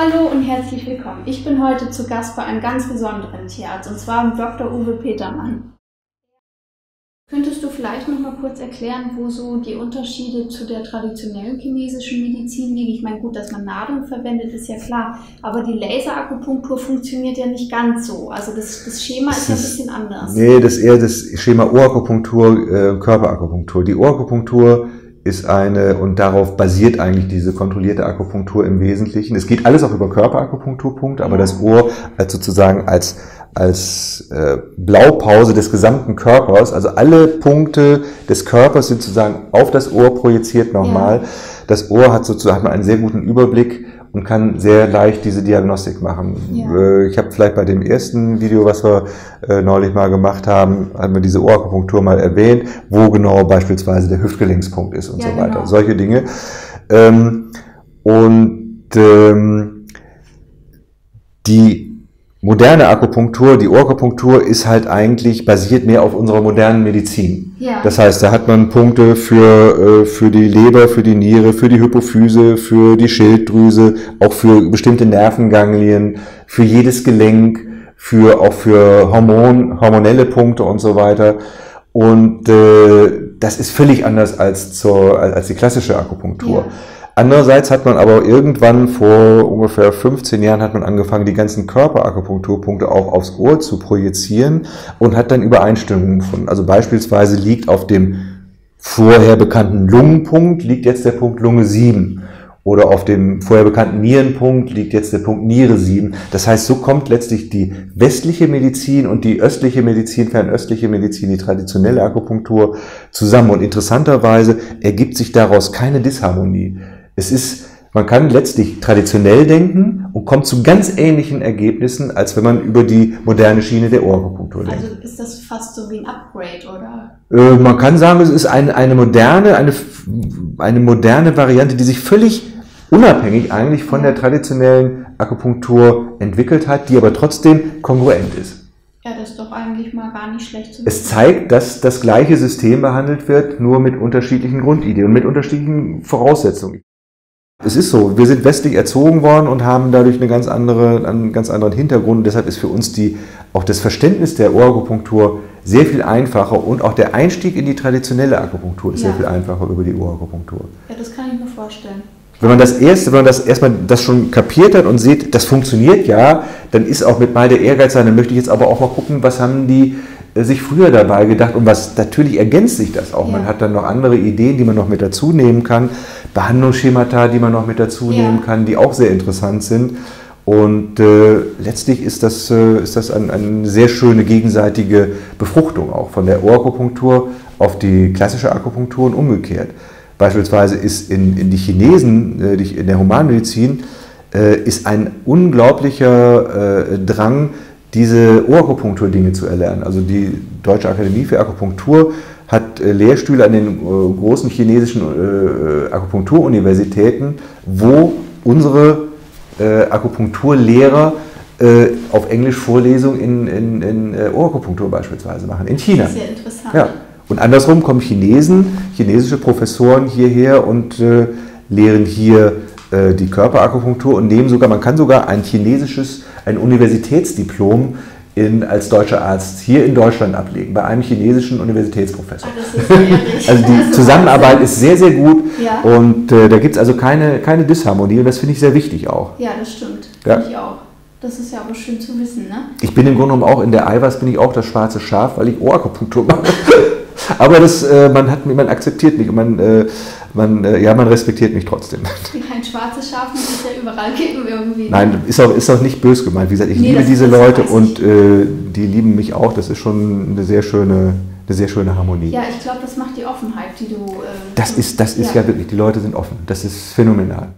Hallo und herzlich willkommen. Ich bin heute zu Gast bei einem ganz besonderen Tierarzt und zwar Dr. Uwe Petermann. Könntest du vielleicht noch mal kurz erklären, wo so die Unterschiede zu der traditionellen chinesischen Medizin liegen? Ich meine, gut, dass man Nadeln verwendet, ist ja klar, aber die Laserakupunktur funktioniert ja nicht ganz so. Also das, das Schema ist, ist ja ein bisschen anders. Nee, das ist eher das Schema Ohrakupunktur, äh, Körperakupunktur. Die Ohrakupunktur ist eine, und darauf basiert eigentlich diese kontrollierte Akupunktur im Wesentlichen. Es geht alles auch über Körperakupunkturpunkte, aber das Ohr als sozusagen als als äh, Blaupause des gesamten Körpers. Also alle Punkte des Körpers sind sozusagen auf das Ohr projiziert nochmal. Ja. Das Ohr hat sozusagen hat man einen sehr guten Überblick und kann sehr leicht diese Diagnostik machen. Ja. Äh, ich habe vielleicht bei dem ersten Video, was wir äh, neulich mal gemacht haben, haben wir diese Ohrakupunktur mal erwähnt, wo genau beispielsweise der Hüftgelenkspunkt ist und ja, so weiter. Genau. Solche Dinge. Ähm, und ähm, die moderne Akupunktur, die Ohrakupunktur ist halt eigentlich basiert mehr auf unserer modernen Medizin. Ja. Das heißt, da hat man Punkte für, äh, für die Leber, für die Niere, für die Hypophyse, für die Schilddrüse, auch für bestimmte Nervenganglien, für jedes Gelenk, für, auch für Hormon, hormonelle Punkte und so weiter. Und äh, das ist völlig anders als, zur, als die klassische Akupunktur. Ja. Andererseits hat man aber irgendwann vor ungefähr 15 Jahren hat man angefangen, die ganzen Körperakupunkturpunkte auch aufs Ohr zu projizieren und hat dann Übereinstimmungen gefunden. Also beispielsweise liegt auf dem vorher bekannten Lungenpunkt liegt jetzt der Punkt Lunge 7 oder auf dem vorher bekannten Nierenpunkt liegt jetzt der Punkt Niere 7. Das heißt, so kommt letztlich die westliche Medizin und die östliche Medizin, fernöstliche Medizin, die traditionelle Akupunktur zusammen. Und interessanterweise ergibt sich daraus keine Disharmonie. Es ist, man kann letztlich traditionell denken und kommt zu ganz ähnlichen Ergebnissen, als wenn man über die moderne Schiene der Ohrakupunktur denkt. Also ist das fast so wie ein Upgrade, oder? Äh, man kann sagen, es ist eine, eine moderne, eine, eine moderne Variante, die sich völlig unabhängig eigentlich von der traditionellen Akupunktur entwickelt hat, die aber trotzdem kongruent ist. Ja, das ist doch eigentlich mal gar nicht schlecht zu. Es zeigt, dass das gleiche System behandelt wird, nur mit unterschiedlichen Grundideen und mit unterschiedlichen Voraussetzungen. Es ist so, wir sind westlich erzogen worden und haben dadurch eine ganz andere, einen ganz anderen Hintergrund. Deshalb ist für uns die, auch das Verständnis der Ohrakupunktur sehr viel einfacher und auch der Einstieg in die traditionelle Akupunktur ist ja. sehr viel einfacher über die Ohrakupunktur. Ja, das kann ich mir vorstellen. Wenn man das erste, wenn man das erstmal das schon kapiert hat und sieht, das funktioniert ja, dann ist auch mit mal der Ehrgeiz sein, dann möchte ich jetzt aber auch mal gucken, was haben die äh, sich früher dabei gedacht und was natürlich ergänzt sich das auch. Ja. Man hat dann noch andere Ideen, die man noch mit dazu nehmen kann, Behandlungsschemata, die man noch mit dazu ja. nehmen kann, die auch sehr interessant sind. Und äh, letztlich ist das, äh, ist das ein, eine sehr schöne gegenseitige Befruchtung auch von der Ohrakupunktur auf die klassische Akupunktur und umgekehrt. Beispielsweise ist in, in die Chinesen, äh, in der Humanmedizin, äh, ist ein unglaublicher äh, Drang, diese Ohrakupunktur-Dinge zu erlernen. Also die Deutsche Akademie für Akupunktur hat äh, Lehrstühle an den äh, großen chinesischen äh, Akupunkturuniversitäten, wo unsere Akupunkturlehrer auf Englisch Vorlesungen in, in, in Ohrakupunktur beispielsweise machen, in China. Das ist ja interessant. Ja. Und andersrum kommen Chinesen, chinesische Professoren hierher und äh, lehren hier äh, die Körperakupunktur und nehmen sogar, man kann sogar ein chinesisches, ein Universitätsdiplom in, als deutscher Arzt hier in Deutschland ablegen, bei einem chinesischen Universitätsprofessor. Ah, also die Zusammenarbeit ist sehr, sehr gut ja. und äh, da gibt es also keine, keine Disharmonie und das finde ich sehr wichtig auch. Ja, das stimmt. Ja. Finde ich auch. Das ist ja aber schön zu wissen, ne? Ich bin im Grunde genommen auch in der Eiweiß bin ich auch das schwarze Schaf, weil ich Ohrakupunktur mache. aber das, äh, man, hat, man akzeptiert mich und man, äh, man, äh, ja, man respektiert mich trotzdem. Ein schwarzes Schaf muss es ja überall geben irgendwie. Nein, ist auch, ist auch nicht böse gemeint. Wie gesagt, ich nee, liebe diese Leute und äh, die lieben mich auch. Das ist schon eine sehr schöne, eine sehr schöne Harmonie. Ja, ich glaube, das macht die Offenheit, die du. Äh, das ist, das ist ja. ja wirklich, die Leute sind offen. Das ist phänomenal.